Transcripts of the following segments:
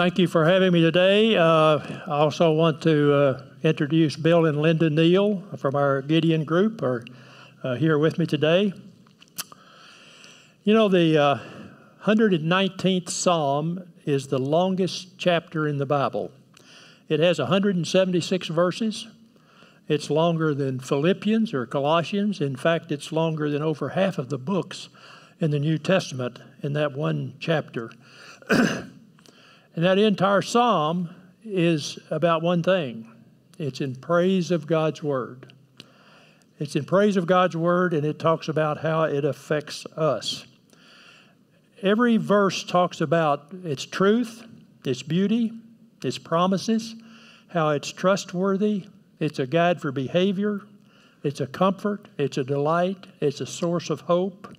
Thank you for having me today. Uh, I also want to uh, introduce Bill and Linda Neal from our Gideon group are uh, here with me today. You know, the 119th uh, Psalm is the longest chapter in the Bible. It has 176 verses. It's longer than Philippians or Colossians. In fact, it's longer than over half of the books in the New Testament in that one chapter. and that entire psalm is about one thing it's in praise of God's Word. It's in praise of God's Word, and it talks about how it affects us. Every verse talks about its truth, its beauty, its promises, how it's trustworthy, it's a guide for behavior, it's a comfort, it's a delight, it's a source of hope,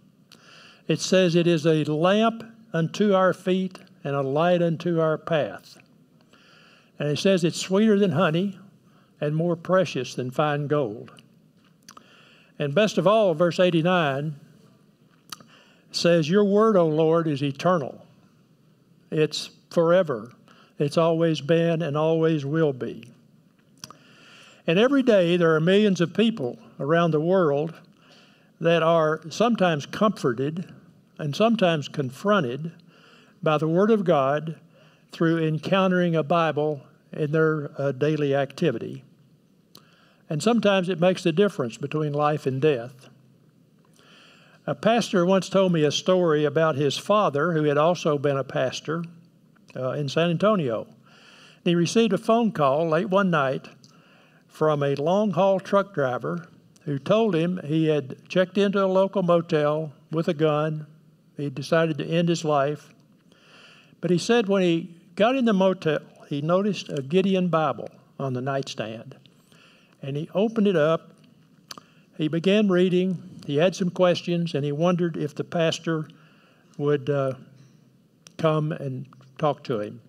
it says it is a lamp unto our feet and a light unto our path. And it says it's sweeter than honey and more precious than fine gold. And best of all, verse 89 says, Your word, O Lord, is eternal. It's forever. It's always been and always will be. And every day there are millions of people around the world that are sometimes comforted and sometimes confronted by the Word of God through encountering a Bible in their uh, daily activity. And sometimes it makes the difference between life and death. A pastor once told me a story about his father, who had also been a pastor uh, in San Antonio. He received a phone call late one night from a long haul truck driver who told him he had checked into a local motel with a gun. He decided to end his life. But he said when he got in the motel, he noticed a Gideon Bible on the nightstand. And he opened it up. He began reading. He had some questions, and he wondered if the pastor would uh, come and talk to him.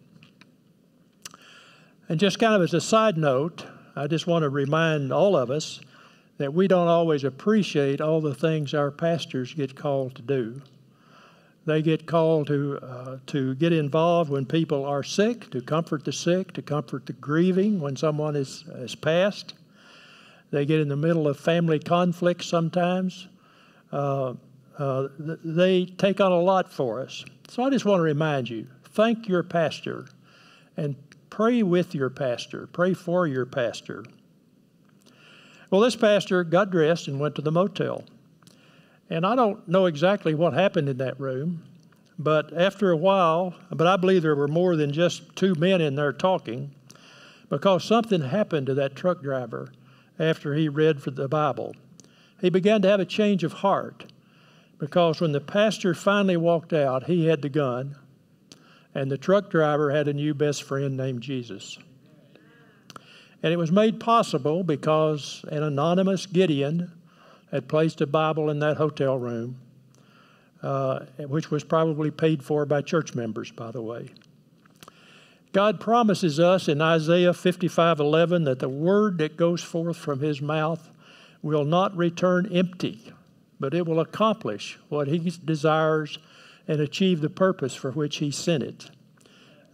And just kind of as a side note, I just want to remind all of us that we don't always appreciate all the things our pastors get called to do. They get called to, uh, to get involved when people are sick, to comfort the sick, to comfort the grieving when someone is, is passed. They get in the middle of family conflicts sometimes. Uh, uh, they take on a lot for us. So I just want to remind you thank your pastor and pray with your pastor, pray for your pastor. Well, this pastor got dressed and went to the motel. And I don't know exactly what happened in that room, but after a while, but I believe there were more than just two men in there talking, because something happened to that truck driver after he read for the Bible. He began to have a change of heart because when the pastor finally walked out, he had the gun, and the truck driver had a new best friend named Jesus. And it was made possible because an anonymous Gideon had placed a Bible in that hotel room, uh, which was probably paid for by church members, by the way. God promises us in Isaiah 55:11 that the word that goes forth from his mouth will not return empty, but it will accomplish what he desires and achieve the purpose for which he sent it.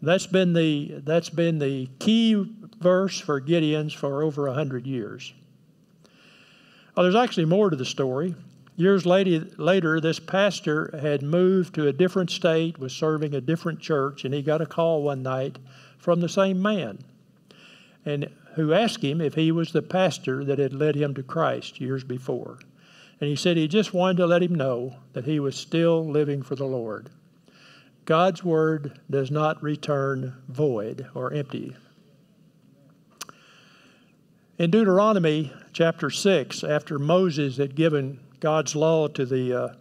That's been the, that's been the key verse for Gideon's for over a hundred years. Well, there's actually more to the story. Years later, later, this pastor had moved to a different state, was serving a different church, and he got a call one night from the same man, and who asked him if he was the pastor that had led him to Christ years before. And he said he just wanted to let him know that he was still living for the Lord. God's word does not return void or empty. In Deuteronomy chapter 6, after Moses had given God's law to the uh,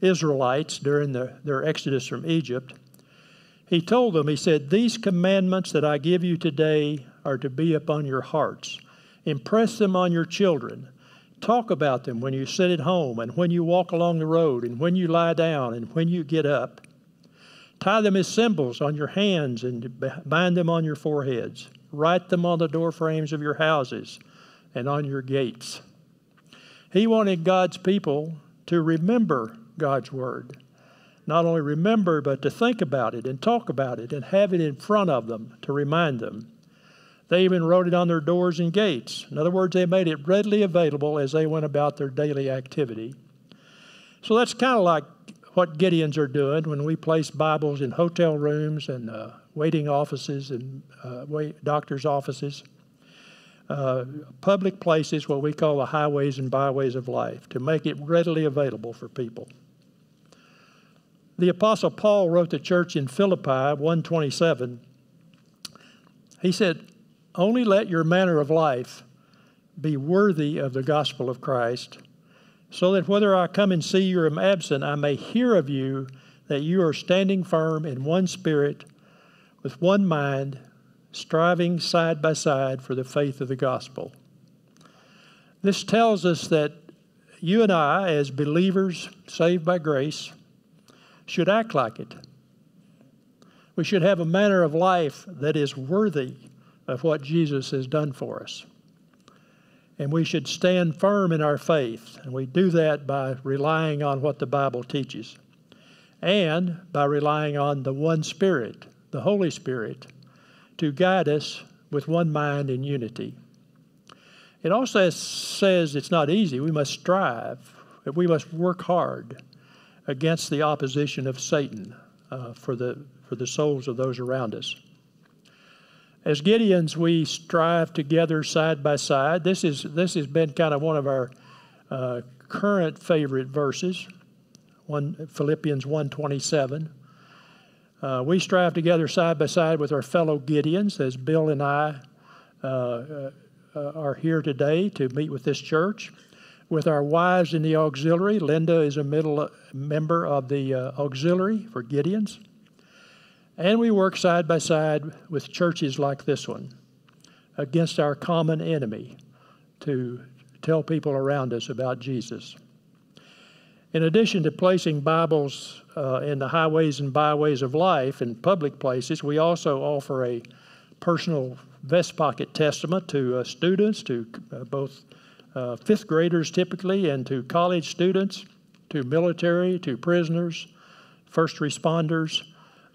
Israelites during the, their exodus from Egypt, he told them, He said, These commandments that I give you today are to be upon your hearts. Impress them on your children. Talk about them when you sit at home and when you walk along the road and when you lie down and when you get up. Tie them as symbols on your hands and bind them on your foreheads. Write them on the door frames of your houses and on your gates. He wanted God's people to remember God's word, not only remember, but to think about it and talk about it and have it in front of them to remind them. They even wrote it on their doors and gates. In other words, they made it readily available as they went about their daily activity. So that's kind of like what Gideons are doing when we place Bibles in hotel rooms and uh, waiting offices and uh, wait, doctors' offices, uh, public places, what we call the highways and byways of life, to make it readily available for people. The Apostle Paul wrote the church in Philippi 127. He said, Only let your manner of life be worthy of the gospel of Christ, so that whether I come and see you or am absent, I may hear of you that you are standing firm in one spirit, with one mind, striving side by side for the faith of the gospel. This tells us that you and I, as believers saved by grace, should act like it. We should have a manner of life that is worthy of what Jesus has done for us. And we should stand firm in our faith. And we do that by relying on what the Bible teaches and by relying on the one Spirit, the Holy Spirit, to guide us with one mind in unity. It also says it's not easy. We must strive, we must work hard against the opposition of Satan uh, for, the, for the souls of those around us. As Gideons, we strive together side by side. This, is, this has been kind of one of our uh, current favorite verses, one, Philippians 1.27. Uh, we strive together side by side with our fellow Gideons, as Bill and I uh, uh, are here today to meet with this church with our wives in the auxiliary. Linda is a middle uh, member of the uh, auxiliary for Gideons. And we work side by side with churches like this one against our common enemy to tell people around us about Jesus. In addition to placing Bibles uh, in the highways and byways of life in public places, we also offer a personal vest pocket testament to uh, students, to uh, both uh, fifth graders typically, and to college students, to military, to prisoners, first responders,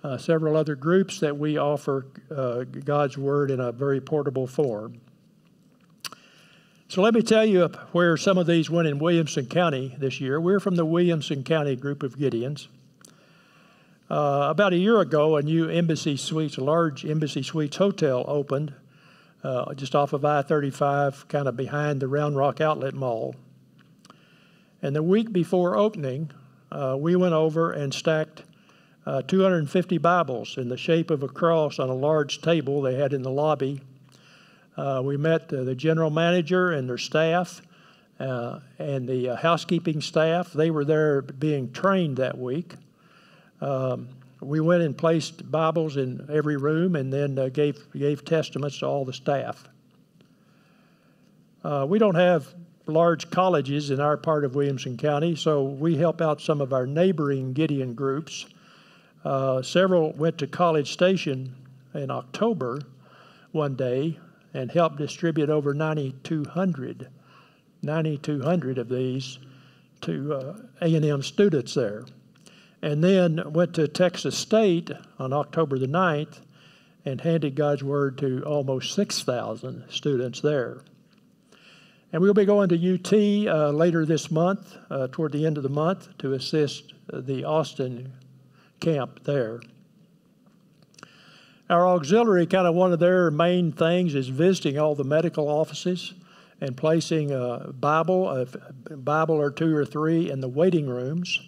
uh, several other groups that we offer uh, God's Word in a very portable form. So let me tell you where some of these went in Williamson County this year. We're from the Williamson County group of Gideons. Uh, about a year ago, a new Embassy Suites, a large Embassy Suites hotel opened uh, just off of I 35, kind of behind the Round Rock Outlet Mall. And the week before opening, uh, we went over and stacked uh, 250 Bibles in the shape of a cross on a large table they had in the lobby. Uh, we met the general manager and their staff uh, and the uh, housekeeping staff. They were there being trained that week. Um, we went and placed Bibles in every room and then uh, gave, gave testaments to all the staff. We don't have large colleges in our part of Williamson County, so we help out some of our neighboring Gideon groups. Uh, several went to College Station in October one day and helped distribute over 9,200 9,200 of these to uh, A&M students there and then went to Texas State on October the 9th and handed God's Word to almost 6,000 students there. And we'll be going to UT uh, later this month, uh, toward the end of the month, to assist the Austin camp there. Our auxiliary, kind of one of their main things, is visiting all the medical offices and placing a Bible, a Bible or two or three in the waiting rooms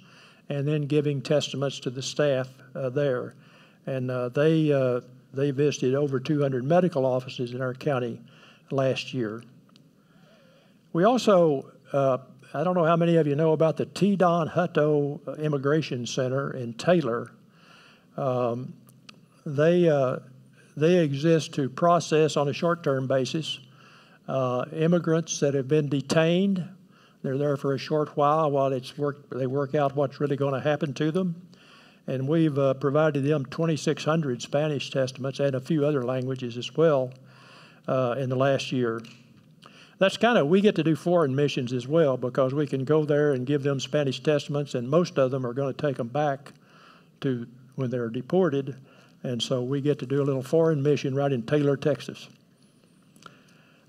and then giving testaments to the staff uh, there. And uh, they, uh, they visited over 200 medical offices in our county last year. We also, uh, I don't know how many of you know about the T. Don Hutto Immigration Center in Taylor. Um, they, uh, they exist to process on a short term basis uh, immigrants that have been detained they're there for a short while while it's work, they work out what's really going to happen to them. And we've uh, provided them 2,600 Spanish testaments and a few other languages as well uh, in the last year. That's kind of, we get to do foreign missions as well because we can go there and give them Spanish testaments, and most of them are going to take them back to when they're deported. And so we get to do a little foreign mission right in Taylor, Texas.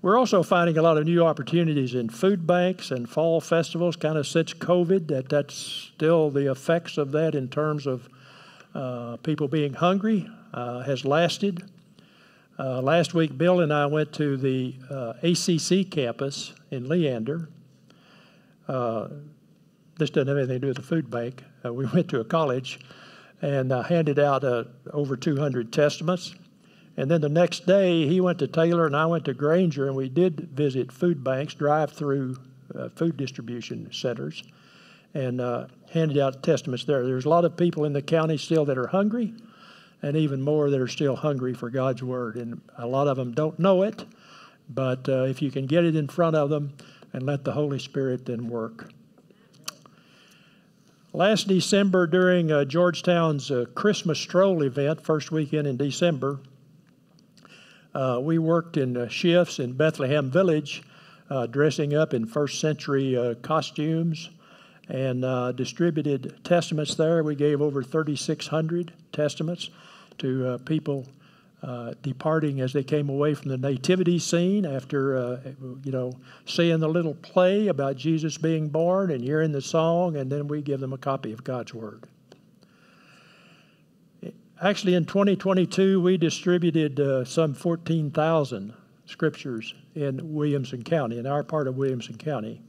We're also finding a lot of new opportunities in food banks and fall festivals, kind of since COVID, that that's still the effects of that in terms of uh, people being hungry uh, has lasted. Uh, last week, Bill and I went to the uh, ACC campus in Leander. Uh, this doesn't have anything to do with the food bank. Uh, we went to a college and handed out over 200 testaments and then the next day, he went to Taylor and I went to Granger, and we did visit food banks, drive through uh, food distribution centers, and uh, handed out testaments there. There's a lot of people in the county still that are hungry, and even more that are still hungry for God's Word. And a lot of them don't know it, but uh, if you can get it in front of them and let the Holy Spirit then work. Last December, during uh, Georgetown's uh, Christmas stroll event, first weekend in December, uh, we worked in uh, shifts in Bethlehem Village, uh, dressing up in first century uh, costumes and distributed testaments there. We gave over 3,600 testaments to uh, departing as they came away from the nativity scene after, you know, seeing the little play about Jesus being born and hearing the song, and then we give them a copy of God's Word. Actually, in 2022, we distributed uh, some 14,000 scriptures in Williamson County, in our part of Williamson County.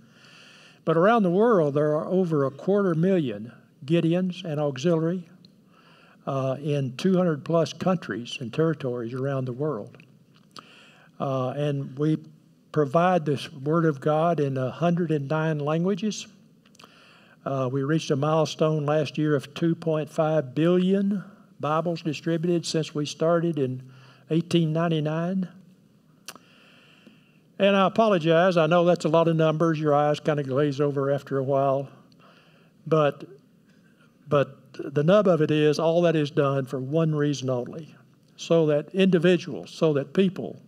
But around the world, there are over a quarter million Gideons and auxiliary uh, in 200 plus countries and territories around the world. Uh, and we provide this Word of God in 109 languages. Uh, we reached a milestone last year of 2.5 billion Bibles distributed since we started in 1899. And I apologize. I know that's a lot of numbers. Your eyes kind of glaze over after a while. But, but the nub of it is all that is done for one reason only so that individuals, so that people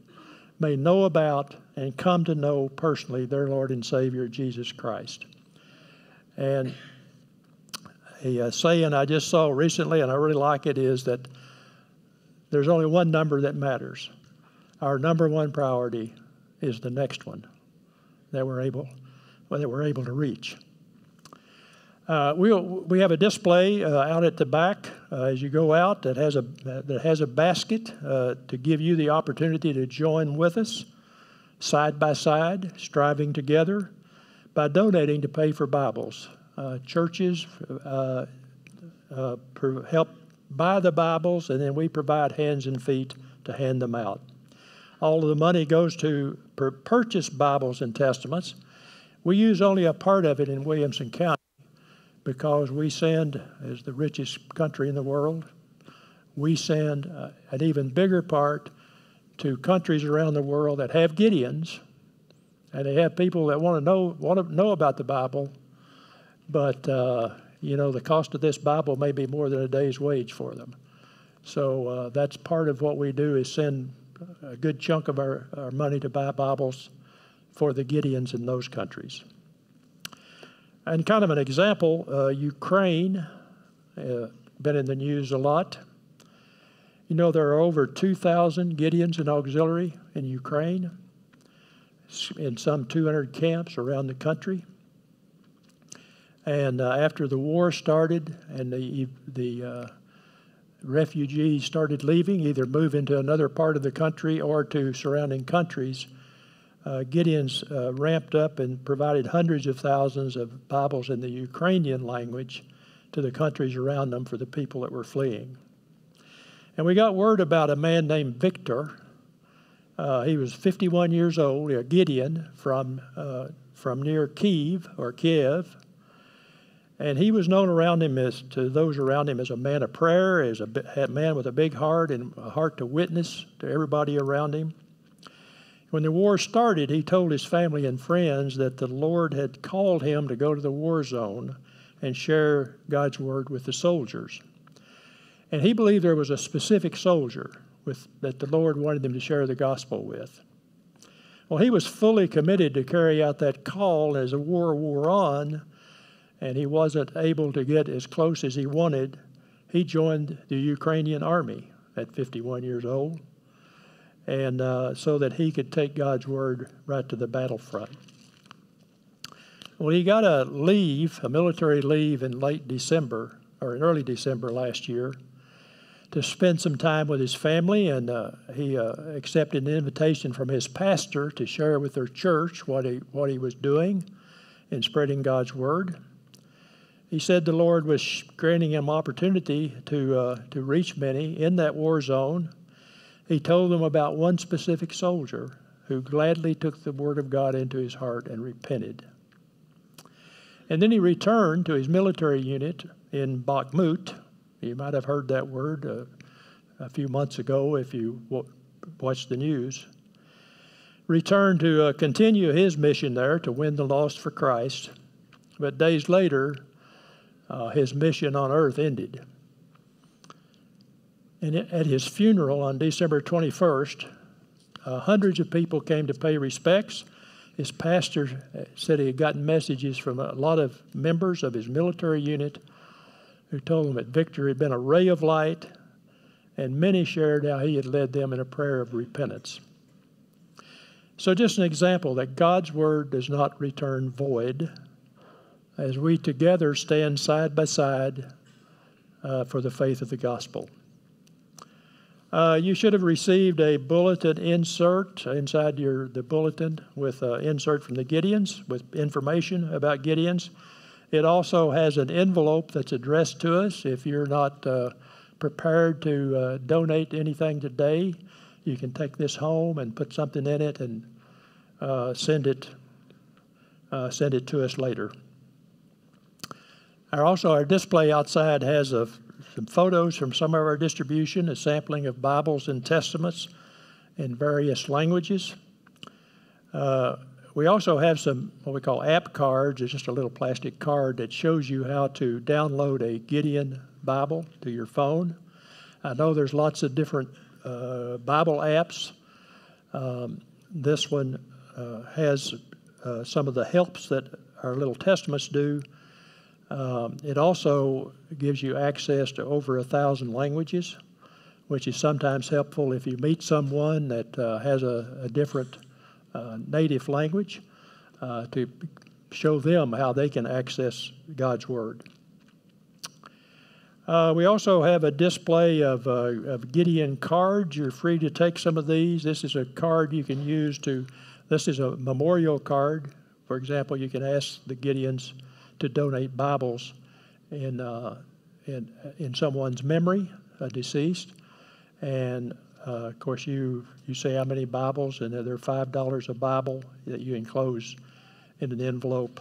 may know about and come to know personally their Lord and Savior, Jesus Christ. And a uh, saying I just saw recently, and I really like it, is that there's only one number that matters. Our number one priority is the next one that we're able, well, that we're able to reach. Uh, we we have a display uh, out at the back uh, as you go out that has a that has a basket uh, to give you the opportunity to join with us, side by side, striving together, by donating to pay for Bibles uh, churches uh, help buy the Bibles, and then we provide hands and feet to hand them out. All of the money goes to purchase Bibles and Testaments. We use only a part of it in Williamson County because we send, as the richest country in the world, we send uh, an even bigger part to countries around the world that have Gideons, and they have people that want to know want to know about the Bible, but, uh, you know, the cost of this Bible may be more than a day's wage for them. So uh, that's part of what we do is send a good chunk of our, our money to buy Bibles for the Gideons in those countries. And kind of an example, uh, Ukraine, uh, been in the news a lot. You know, there are over 2,000 Gideons and auxiliary in Ukraine, in some 200 camps around the country. And uh, after the war started and the, the uh, refugees started leaving, either move into another part of the country or to surrounding countries, uh, Gideon's uh, ramped up and provided hundreds of thousands of Bibles in the Ukrainian language to the countries around them for the people that were fleeing. And we got word about a man named Victor. Uh, he was 51 years old, a Gideon from, uh, from near Kiev or Kiev, and he was known around him as to those around him as a man of prayer, as a man with a big heart and a heart to witness to everybody around him. When the war started, he told his family and friends that the Lord had called him to go to the war zone and share God's word with the soldiers. And he believed there was a specific soldier with, that the Lord wanted him to share the gospel with. Well, he was fully committed to carry out that call as the war wore on and he wasn't able to get as close as he wanted, he joined the Ukrainian army at 51 years old, and uh, so that he could take God's word right to the battlefront. Well, he got a leave, a military leave in late December or in early December last year to spend some time with his family, and uh, he uh, accepted an invitation from his pastor to share with their church what he, what he was doing in spreading God's word. He said the Lord was granting him opportunity to, uh, to reach many in that war zone. He told them about one specific soldier who gladly took the word of God into his heart and repented. And then he returned to his military unit in Bakhmut. You might have heard that word uh, a few months ago if you w- watched the news. Returned to uh, continue his mission there to win the lost for Christ. But days later, uh, his mission on earth ended. And at his funeral on December 21st, uh, hundreds of people came to pay respects his pastor said he had gotten messages from a lot of members of his military unit who told him that Victor had been a ray of light, and many shared how he had led them in a prayer of repentance. So, just an example that God's word does not return void as we together stand side by side uh, for the faith of the gospel. Uh, you should have received a bulletin insert inside your the bulletin with an insert from the Gideons with information about Gideons. It also has an envelope that's addressed to us. If you're not uh, prepared to uh, donate anything today, you can take this home and put something in it and uh, send it uh, send it to us later. Our, also, our display outside has a some photos from some of our distribution, a sampling of Bibles and Testaments in various languages. Uh, we also have some what we call app cards. It's just a little plastic card that shows you how to download a Gideon Bible to your phone. I know there's lots of different uh, Bible apps. Um, this one uh, has uh, some of the helps that our little testaments do um, it also gives you access to over a thousand languages, which is sometimes helpful if you meet someone that uh, has a, a different uh, native language uh, to show them how they can access God's Word. Uh, we also have a display of, uh, of Gideon cards. You're free to take some of these. This is a card you can use to, this is a memorial card. For example, you can ask the Gideons to donate Bibles in, uh, in, in someone's memory, a deceased. And uh, of course, you, you say how many Bibles, and they're $5 a Bible that you enclose in an envelope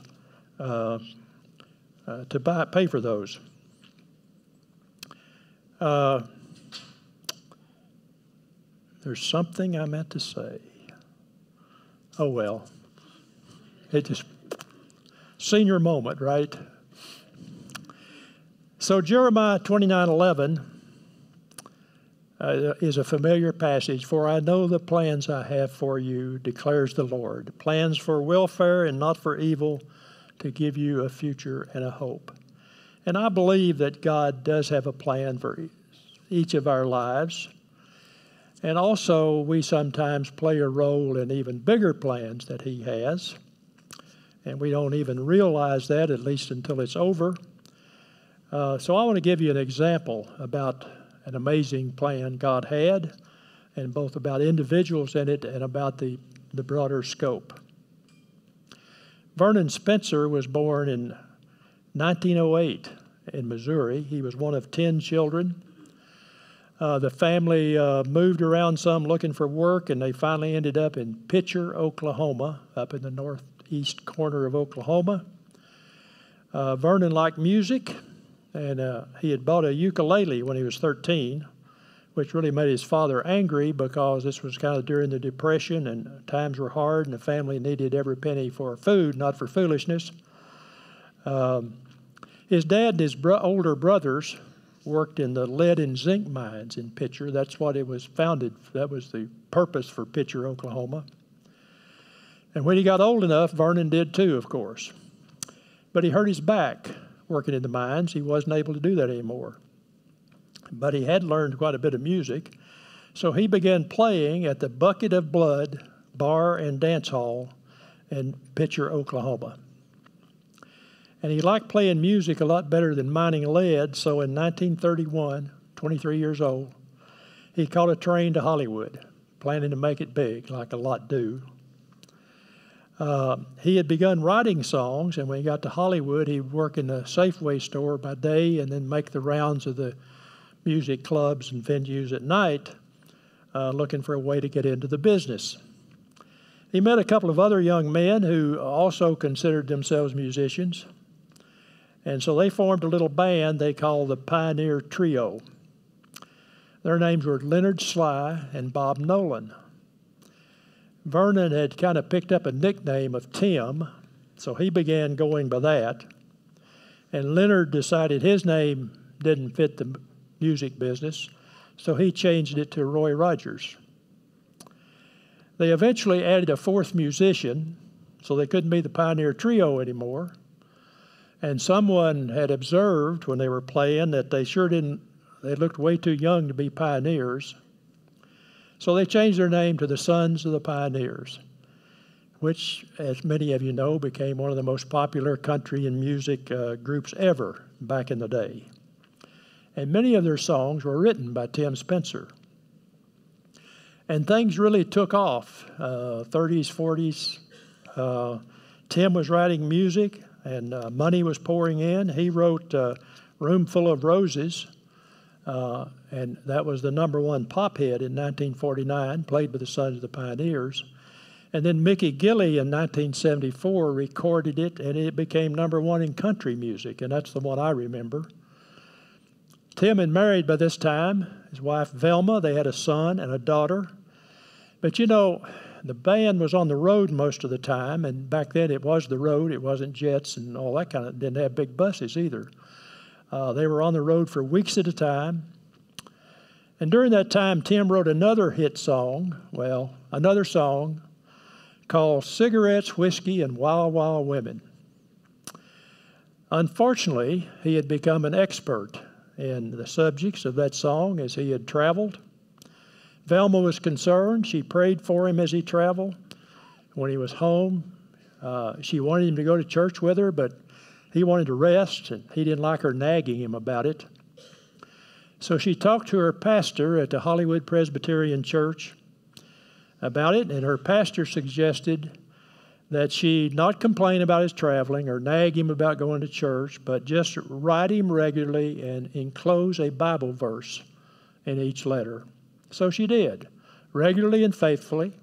uh, uh to buy, pay for those. Uh, there's something I meant to say. Oh well, it just senior moment, right? So Jeremiah 29:11 uh, is a familiar passage. For I know the plans I have for you, declares the Lord, plans for welfare and not for evil, to give you a future and a hope. And I believe that God does have a plan for each of our lives. And also, we sometimes play a role in even bigger plans that He has and we don't even realize that, at least until it's over. Uh, so I want to give you an example about an amazing plan God had, and both about individuals in it and about the, the broader scope. Vernon Spencer was born in 1908 in Missouri. He was one of 10 children. Uh, the family uh, moved around some looking for work, and they finally ended up in Picher, Oklahoma, up in the north east corner of Oklahoma. Uh, Vernon liked music, and uh, he had bought a ukulele when he was 13, which really made his father angry because this was kind of during the Depression and times were hard, and the family needed every penny for food, not for foolishness. Um, his dad and his bro- older brothers worked in the lead and zinc mines in Picher. That's what it was founded. That was the purpose for Picher, Oklahoma. And when he got old enough, Vernon did too, of course. But he hurt his back working in the mines. He wasn't able to do that anymore. but he had learned quite a bit of music. So he began playing at the Bucket of Blood Bar and Dance Hall in Picher, Oklahoma. And he liked playing music a lot better than mining lead, so in 1931, 23 years old, he caught a train to Hollywood, planning to make it big, like a lot do. Uh, he had begun writing songs, and when he got to Hollywood, he'd work in a Safeway store by day and then make the rounds of the music clubs and venues at night, uh, looking for a way to get into the business. He met a couple of other young men who also considered themselves musicians, and so they formed a little band they called the Pioneer Trio. Their names were Leonard Slye and Bob Nolan. Vernon had kind of picked up a nickname of Tim, so he began going by that. And Leonard decided his name didn't fit the music business, so he changed it to Roy Rogers. They eventually added a fourth musician, so they couldn't be the Pioneer Trio anymore. And someone had observed when they were playing that they sure didn't, they looked way too young to be pioneers. So they changed their name to the Sons of the Pioneers, which, as many of you know, became one of the most popular country and music uh, groups ever back in the day. And many of their songs were written by Tim Spencer. And things really took off uh, 30s, 40s. Uh, Tim was writing music, and uh, money was pouring in. He wrote uh, Room Full of Roses uh, and that was the number one pop hit in 1949, played by the Sons of the Pioneers. And then Mickey Gilley in 1974 recorded it, and it became number one in country music, and that's the one I remember. Tim had married by this time, his wife Velma. They had a son and a daughter. But you know, the band was on the road most of the time, and back then it was the road, it wasn't jets and all that kind of, didn't have big buses either. Uh, they were on the road for weeks at a time. And during that time, Tim wrote another hit song, well, another song called Cigarettes, Whiskey, and Wild Wild Women. Unfortunately, he had become an expert in the subjects of that song as he had traveled. Velma was concerned. She prayed for him as he traveled. When he was home, uh, she wanted him to go to church with her, but he wanted to rest, and he didn't like her nagging him about it. So she talked to her pastor at the Hollywood Presbyterian Church about it, and her pastor suggested that she not complain about his traveling or nag him about going to church, but just write him regularly and enclose a Bible verse in each letter. So she did, regularly and faithfully.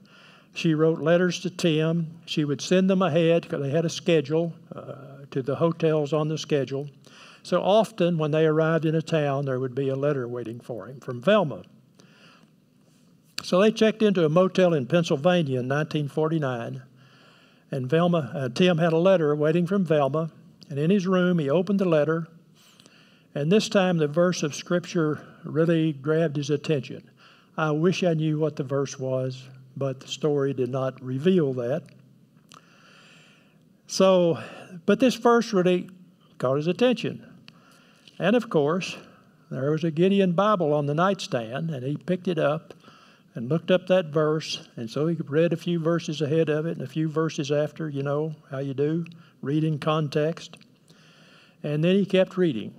She wrote letters to Tim. She would send them ahead because they had a schedule. Uh, to the hotels on the schedule. So often, when they arrived in a town, there would be a letter waiting for him from Velma. So they checked into a motel in Pennsylvania in 1949, and Velma, uh, Tim had a letter waiting from Velma. And in his room, he opened the letter, and this time the verse of Scripture really grabbed his attention. I wish I knew what the verse was, but the story did not reveal that. So but this verse really caught his attention. And of course, there was a Gideon Bible on the nightstand, and he picked it up and looked up that verse. And so he read a few verses ahead of it and a few verses after, you know how you do, read in context. And then he kept reading.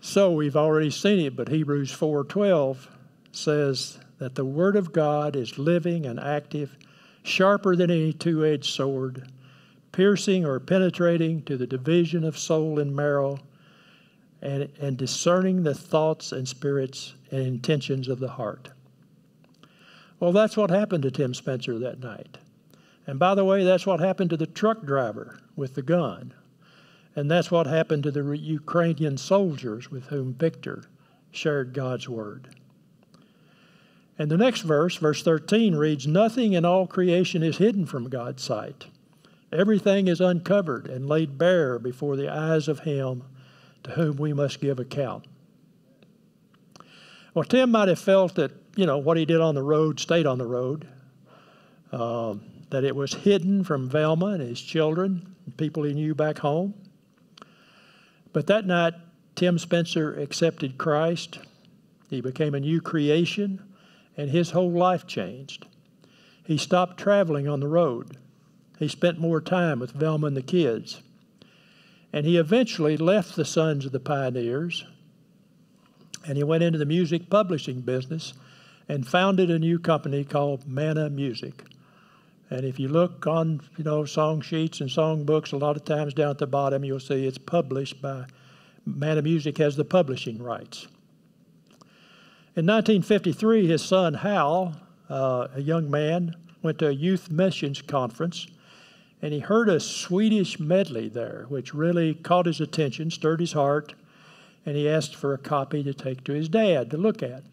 So we've already seen it, but Hebrews 4:12 says that the word of God is living and active, sharper than any two-edged sword piercing or penetrating to the division of soul and marrow, and, and discerning the thoughts and spirits and intentions of the heart. Well, that's what happened to Tim Spencer that night. And by the way, that's what happened to the truck driver with the gun. And that's what happened to the Ukrainian soldiers with whom Victor shared God's word. And the next verse, verse 13, reads Nothing in all creation is hidden from God's sight. Everything is uncovered and laid bare before the eyes of Him to whom we must give account. Well, Tim might have felt that, you know, what he did on the road stayed on the road, um, that it was hidden from Velma and his children, people he knew back home. But that night, Tim Spencer accepted Christ. He became a new creation, and his whole life changed. He stopped traveling on the road. He spent more time with Velma and the kids. And he eventually left the Sons of the Pioneers and he went into the music publishing business and founded a new company called Manna Music. And if you look on, you know, song sheets and song books, a lot of times down at the bottom you'll see it's published by Manna Music has the publishing rights. In 1953, his son Hal, uh, a young man, went to a youth missions conference, and he heard a Swedish medley there, which really caught his attention, stirred his heart, and he asked for a copy to take to his dad to look at.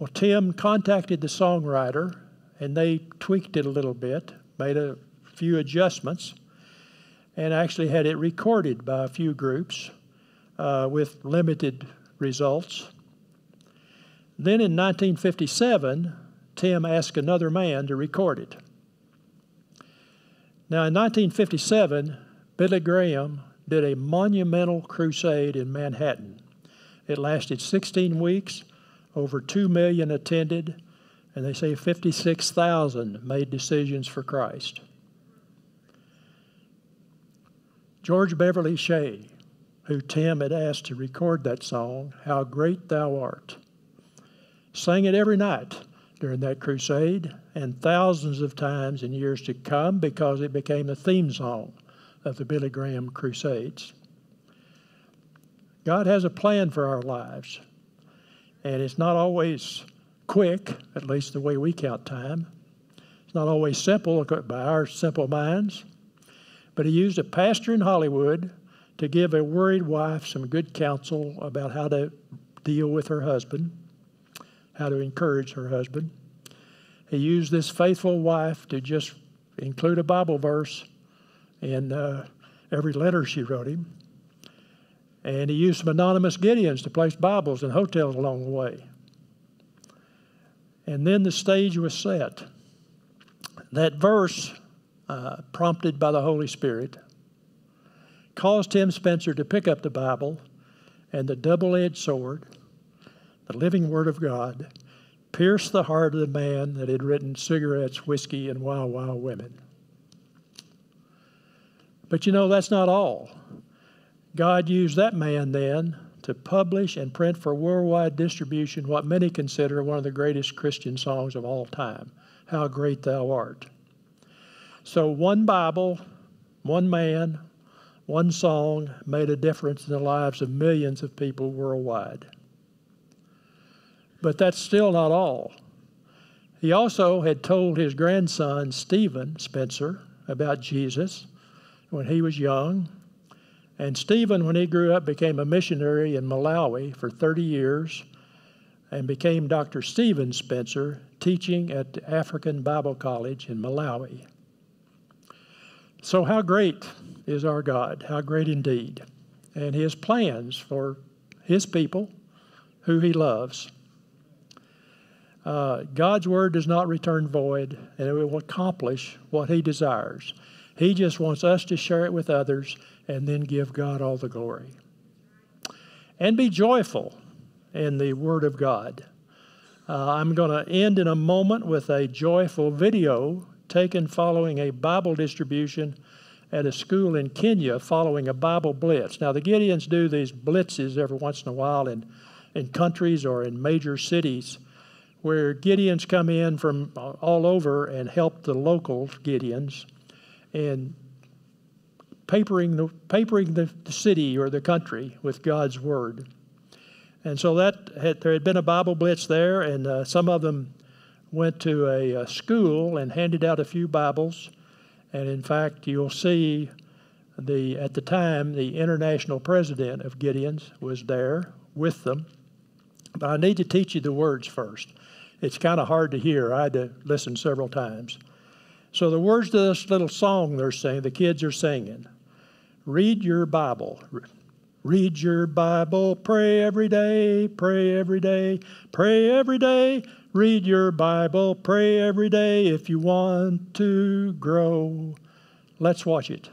Well, Tim contacted the songwriter, and they tweaked it a little bit, made a few adjustments, and actually had it recorded by a few groups uh, with limited results. Then in 1957, Tim asked another man to record it. Now, in 1957, Billy Graham did a monumental crusade in Manhattan. It lasted 16 weeks, over 2 million attended, and they say 56,000 made decisions for Christ. George Beverly Shea, who Tim had asked to record that song, How Great Thou Art, sang it every night during that crusade and thousands of times in years to come because it became the theme song of the Billy Graham Crusades. God has a plan for our lives, and it's not always quick, at least the way we count time. It's not always simple by our simple minds. But he used a pastor in Hollywood to give a worried wife some good counsel about how to deal with her husband, how to encourage her husband. He used this faithful wife to just include a Bible verse in uh, every letter she wrote him. And he used some anonymous Gideons to place Bibles in hotels along the way. And then the stage was set. That verse, uh, prompted by the Holy Spirit, caused Tim Spencer to pick up the Bible and the double edged sword, the living Word of God, pierced the heart of the man that had written cigarettes, whiskey, and wild, wild women. But you know, that's not all. God used that man then to publish and print for worldwide distribution what many consider one of the greatest Christian songs of all time How Great Thou Art. So, one Bible, one man, one song made a difference in the lives of millions of people worldwide. But that's still not all. He also had told his grandson, Stephen Spencer, about Jesus when he was young. And Stephen, when he grew up, became a missionary in Malawi for 30 years and became Dr. Stephen Spencer, teaching at the African Bible College in Malawi. So, how great is our God? How great indeed. And his plans for his people, who he loves. Uh, God's word does not return void, and it will accomplish what he desires. He just wants us to share it with others and then give God all the glory. And be joyful in the Word of God. Uh, I'm going to end in a moment with a joyful video taken following a Bible distribution at a school in Kenya following a Bible blitz. Now, the Gideons do these blitzes every once in a while in, in countries or in major cities where Gideons come in from all over and help the local Gideons and papering the papering the, the city or the country with God's word. And so that had, there had been a Bible blitz there, and uh, some of them went to a, a, school and handed out a few Bibles. And in fact, you'll see the at the time the international president of Gideon's was there with them. But I need to teach you the words first. It's kind of hard to hear. I had to listen several times. So the words to this little song they're saying, the kids are singing. Read your Bible. Read your Bible, pray every day, pray every day, pray every day. Read your Bible, pray every day if you want to grow. Let's watch it.